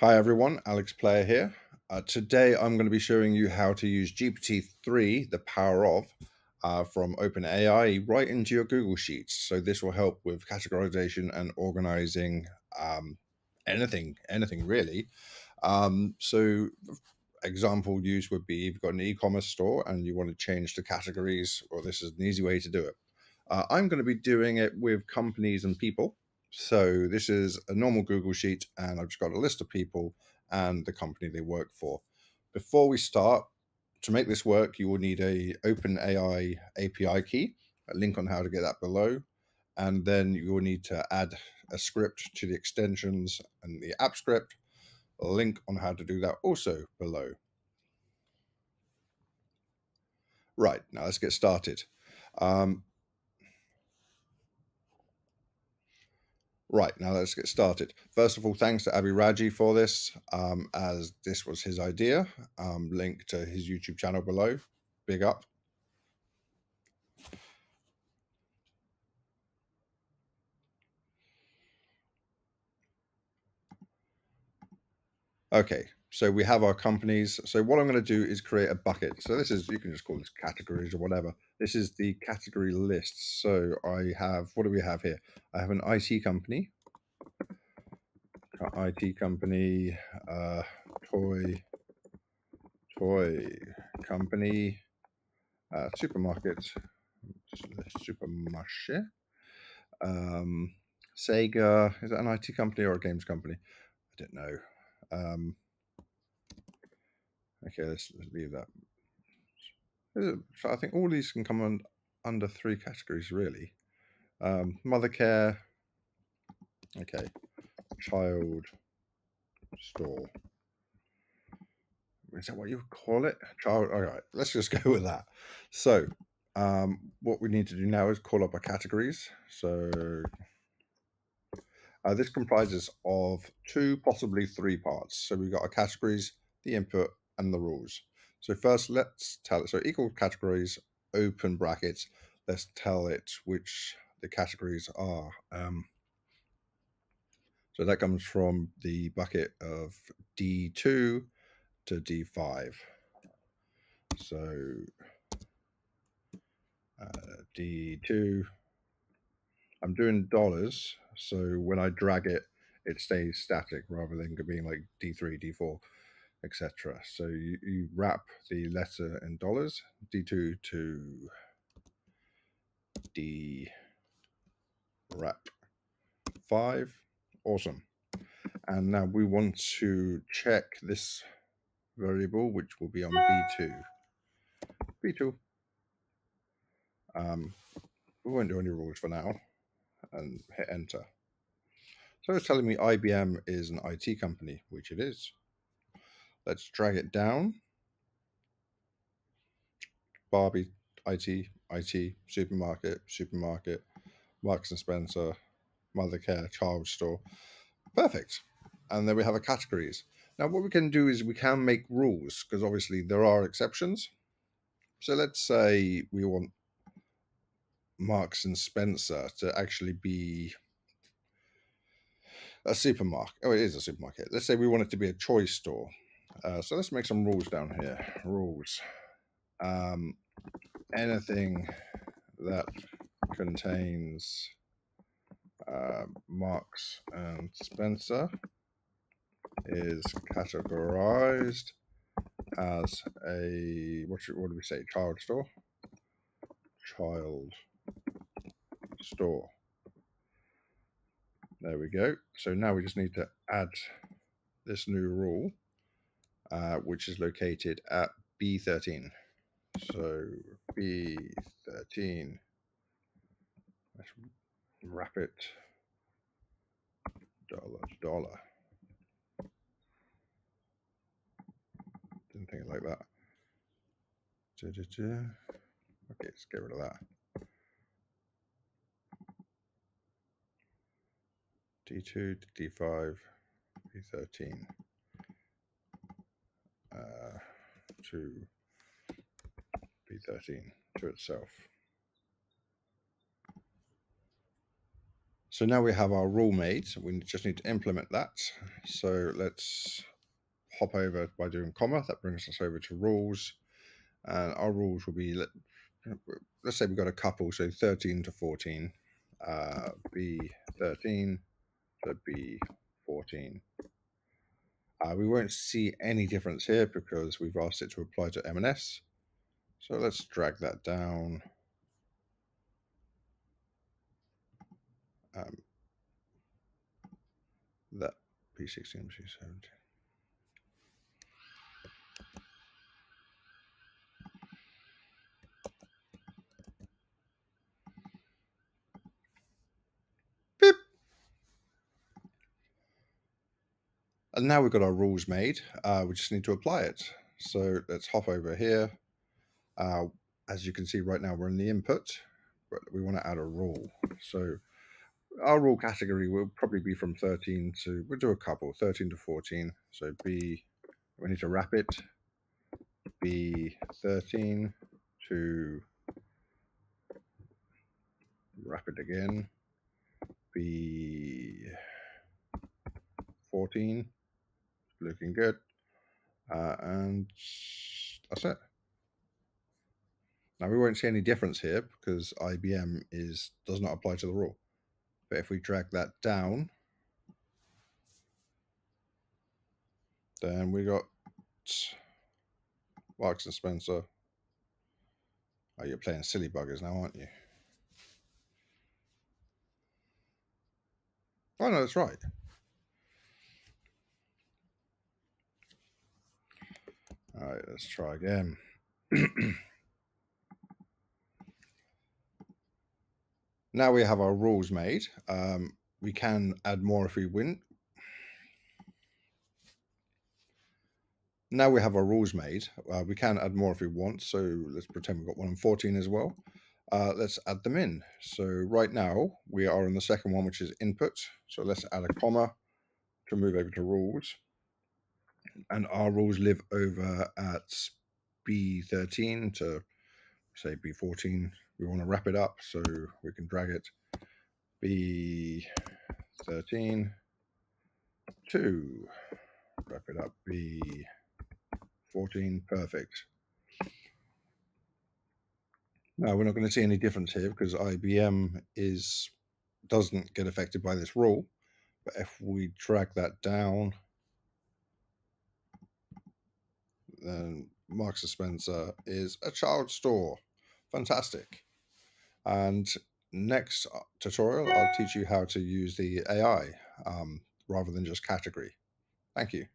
Hi everyone, Alex Player here. Uh, today I'm going to be showing you how to use GPT-3, the power of, uh, from OpenAI right into your Google Sheets. So this will help with categorization and organizing um, anything, anything really. Um, so example use would be you've got an e-commerce store and you want to change the categories, or this is an easy way to do it. Uh, I'm going to be doing it with companies and people. So this is a normal Google Sheet and I've just got a list of people and the company they work for. Before we start, to make this work, you will need a OpenAI API key, a link on how to get that below. And then you will need to add a script to the extensions and the app script, a link on how to do that also below. Right, now let's get started. Um, Right, now let's get started. First of all, thanks to Abhi Raji for this, um, as this was his idea. Um, link to his YouTube channel below. Big up. Okay, so we have our companies. So what I'm going to do is create a bucket. So this is, you can just call this categories or whatever. This is the category list. So I have, what do we have here? I have an IT company, IT company, uh, toy, toy company, uh, supermarket, supermarché, um, Sega. Is that an IT company or a games company? I don't know. Um, okay, let's, let's leave that. So I think all these can come on, under three categories, really. Um, Mothercare. Okay. Child store. Is that what you call it? Child. All right. Let's just go with that. So, um, what we need to do now is call up our categories. So, uh, this comprises of two, possibly three parts. So we've got our categories, the input, and the rules. So first, let's tell it. So equal categories, open brackets. Let's tell it which the categories are. Um, so that comes from the bucket of D2 to D5. So uh, D2, I'm doing dollars. So when I drag it, it stays static rather than being like D3, D4 etc. So you, you wrap the letter in dollars, D2 to D wrap 5. Awesome. And now we want to check this variable, which will be on B2. B2. Um, we won't do any rules for now and hit enter. So it's telling me IBM is an IT company, which it is. Let's drag it down. Barbie, IT, IT, supermarket, supermarket, Marks and Spencer, Mothercare, child store. Perfect. And then we have our categories. Now, what we can do is we can make rules because obviously there are exceptions. So let's say we want Marks and Spencer to actually be a supermarket. Oh, it is a supermarket. Let's say we want it to be a choice store. Uh, so let's make some rules down here. Rules. Um, anything that contains uh, Marks and Spencer is categorized as a what should, what do we say child store child store there we go so now we just need to add this new rule uh, which is located at B13. So B13, let's wrap it dollar dollar. Didn't think like that. Da, da, da. Okay, let's get rid of that. D2 to D5, B13 uh, to B13 to itself. So now we have our rule made. We just need to implement that. So let's hop over by doing comma. That brings us over to rules. And our rules will be, let, us say we've got a couple, so 13 to 14, uh, B13 to B14. Uh, we won't see any difference here because we've asked it to apply to M&S. So let's drag that down. Um, that P16, P17. And now we've got our rules made, uh, we just need to apply it. So let's hop over here. Uh, as you can see right now, we're in the input, but we want to add a rule. So our rule category will probably be from 13 to, we'll do a couple, 13 to 14. So B, we need to wrap it, B13 to wrap it again, B14 looking good. Uh, and that's it. Now we won't see any difference here because IBM is does not apply to the rule. But if we drag that down, then we got Marks and Spencer. Oh, you're playing silly buggers now, aren't you? Oh no, that's right. All right, let's try again. now we have our rules made. Um, we can add more if we win. Now we have our rules made. Uh, we can add more if we want. So let's pretend we've got one on 14 as well. Uh, let's add them in. So right now we are on the second one, which is input. So let's add a comma to move over to rules and our rules live over at B13 to say B14. We want to wrap it up so we can drag it B13 to wrap it up B14. Perfect. Now we're not going to see any difference here because IBM is doesn't get affected by this rule. But if we drag that down then Marks and Spencer is a child store. Fantastic. And next uh, tutorial, I'll teach you how to use the AI um, rather than just category. Thank you.